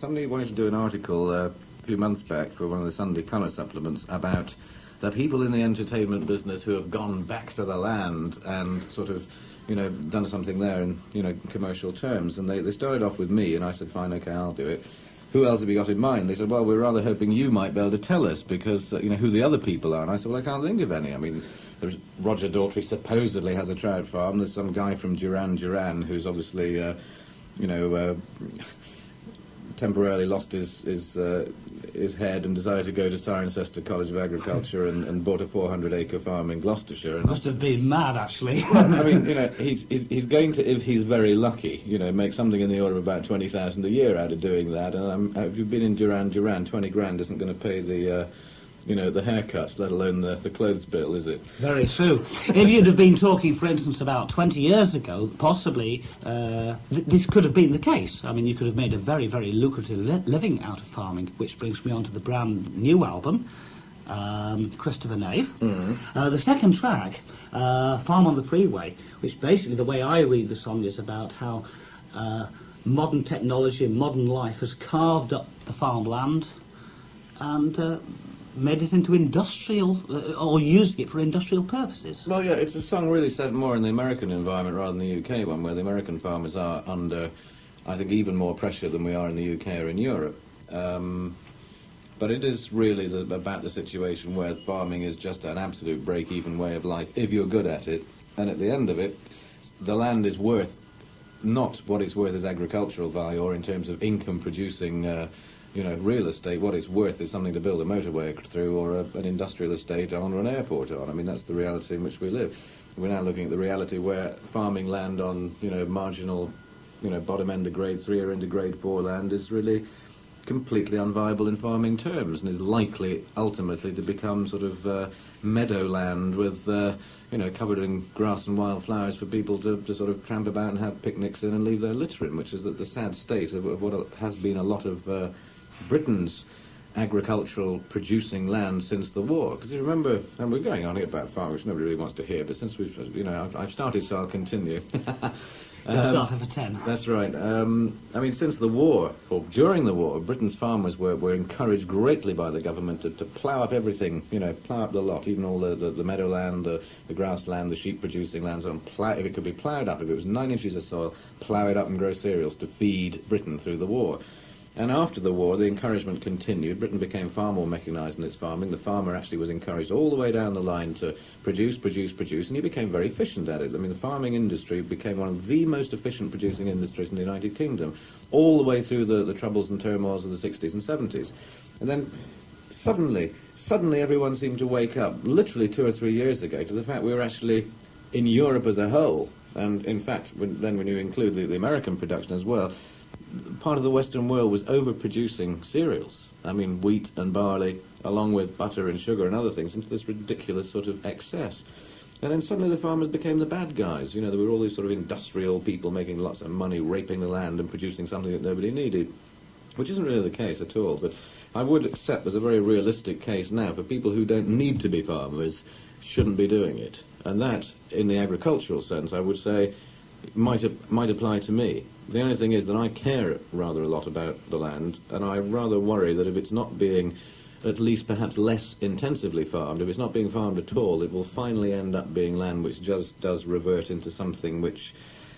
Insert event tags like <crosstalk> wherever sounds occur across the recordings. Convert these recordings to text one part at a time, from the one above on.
Somebody wanted to do an article uh, a few months back for one of the Sunday colour supplements about the people in the entertainment business who have gone back to the land and sort of, you know, done something there in, you know, commercial terms. And they, they started off with me, and I said, fine, okay, I'll do it. Who else have you got in mind? They said, well, we're rather hoping you might be able to tell us because, uh, you know, who the other people are. And I said, well, I can't think of any. I mean, there's Roger Daltrey supposedly has a trout farm. There's some guy from Duran Duran who's obviously, uh, you know, uh, temporarily lost his his, uh, his head and decided to go to Cirencester College of Agriculture and, and bought a 400 acre farm in Gloucestershire. And Must have been mad, actually. <laughs> I mean, you know, he's, he's, he's going to, if he's very lucky, you know, make something in the order of about 20,000 a year out of doing that. And um, if you've been in Duran Duran, 20 grand isn't going to pay the, uh, you know, the haircuts, let alone the, the clothes bill, is it? Very true. if you'd have been talking, for instance, about 20 years ago, possibly uh, th- this could have been the case. I mean, you could have made a very, very lucrative li- living out of farming, which brings me on to the brand new album. Um, Crest of a Knave. Uh, the second track, uh, Farm on the Freeway, which basically the way I read the song is about how uh, modern technology and modern life has carved up the farmland and uh, made it into industrial, uh, or using it for industrial purposes. Well, yeah, it's a song really set more in the American environment rather than the UK one, where the American farmers are under, I think, even more pressure than we are in the UK or in Europe. Um, but it is really the, about the situation where farming is just an absolute break-even way of life if you're good at it, and at the end of it, the land is worth not what it's worth as agricultural value or in terms of income producing. Uh, you know, real estate, what it's worth is something to build a motorway through or a, an industrial estate on or an airport on. I mean, that's the reality in which we live. We're now looking at the reality where farming land on, you know, marginal, you know, bottom end of grade three or into grade four land is really completely unviable in farming terms and is likely ultimately to become sort of uh, meadowland with, uh, you know, covered in grass and wildflowers for people to, to sort of tramp about and have picnics in and leave their litter in, which is the, the sad state of, of what has been a lot of uh, Britain's agricultural producing land since the war. Because you remember, and we're going on here about farming, which nobody really wants to hear, but since we've, you know, I've, I've started, so I'll continue. <laughs> Um, start for 10. that's right. Um, I mean, since the war, or during the war, Britain's farmers were, were encouraged greatly by the government to, to plough up everything, you know, plough up the lot, even all the, the, the meadowland, the, the grassland, the sheep-producing lands, and plough, if it could be ploughed up, if it was nine inches of soil, plough it up and grow cereals to feed Britain through the war. And after the war, the encouragement continued. Britain became far more mechanised in its farming. The farmer actually was encouraged all the way down the line to produce, produce, produce, and he became very efficient at it. I mean, the farming industry became one of the most efficient producing industries in the United Kingdom, all the way through the, the troubles and turmoils of the 60s and 70s. And then suddenly, suddenly everyone seemed to wake up, literally two or three years ago, to the fact we were actually, in Europe as a whole, and in fact, when, then when you include the, the American production as well, part of the Western world was overproducing cereals. I mean, wheat and barley, along with butter and sugar and other things, into this ridiculous sort of excess. And then suddenly the farmers became the bad guys. You know, there were all these sort of industrial people making lots of money, raping the land and producing something that nobody needed, which isn't really the case at all. But I would accept there's a very realistic case now for people who don't need to be farmers shouldn't be doing it. And that, in the agricultural sense, I would say, might, might apply to me. The only thing is that I care rather a lot about the land, and I rather worry that if it's not being at least perhaps less intensively farmed, if it's not being farmed at all, it will finally end up being land which just does revert into something which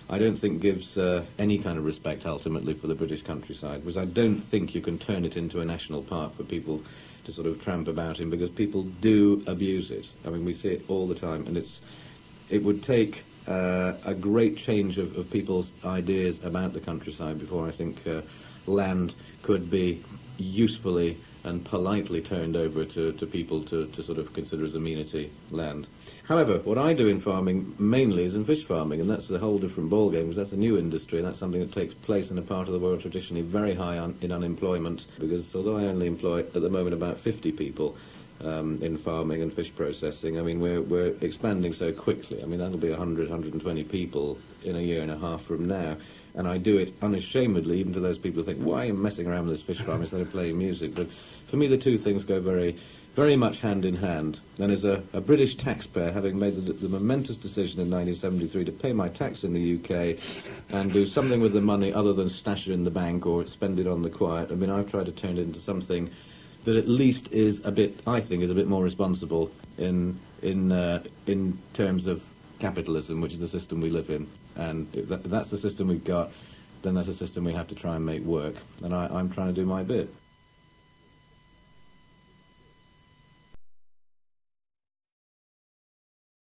I don't think gives uh, any kind of respect ultimately for the British countryside, because I don't think you can turn it into a national park for people to sort of tramp about in, because people do abuse it. I mean, we see it all the time, and it's it would take uh, a great change of, of people's ideas about the countryside before I think uh, land could be usefully and politely turned over to, to people to, to sort of consider as amenity land. However, what I do in farming mainly is in fish farming, and that's a whole different ballgame because that's a new industry, and that's something that takes place in a part of the world traditionally very high un- in unemployment. Because although I only employ at the moment about 50 people, um, in farming and fish processing. I mean, we're, we're expanding so quickly. I mean, that'll be 100, 120 people in a year and a half from now. And I do it unashamedly, even to those people who think, why are you messing around with this fish farm instead of playing music? But for me, the two things go very, very much hand in hand. And as a, a British taxpayer, having made the, the, momentous decision in 1973 to pay my tax in the UK and do something with the money other than stash it in the bank or spend it on the quiet, I mean, I've tried to turn it into something that at least is a bit, I think, is a bit more responsible in in uh, in terms of capitalism, which is the system we live in. And if, that, if that's the system we've got, then that's a system we have to try and make work. And I, I'm trying to do my bit.